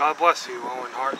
God bless you, Owen Hart.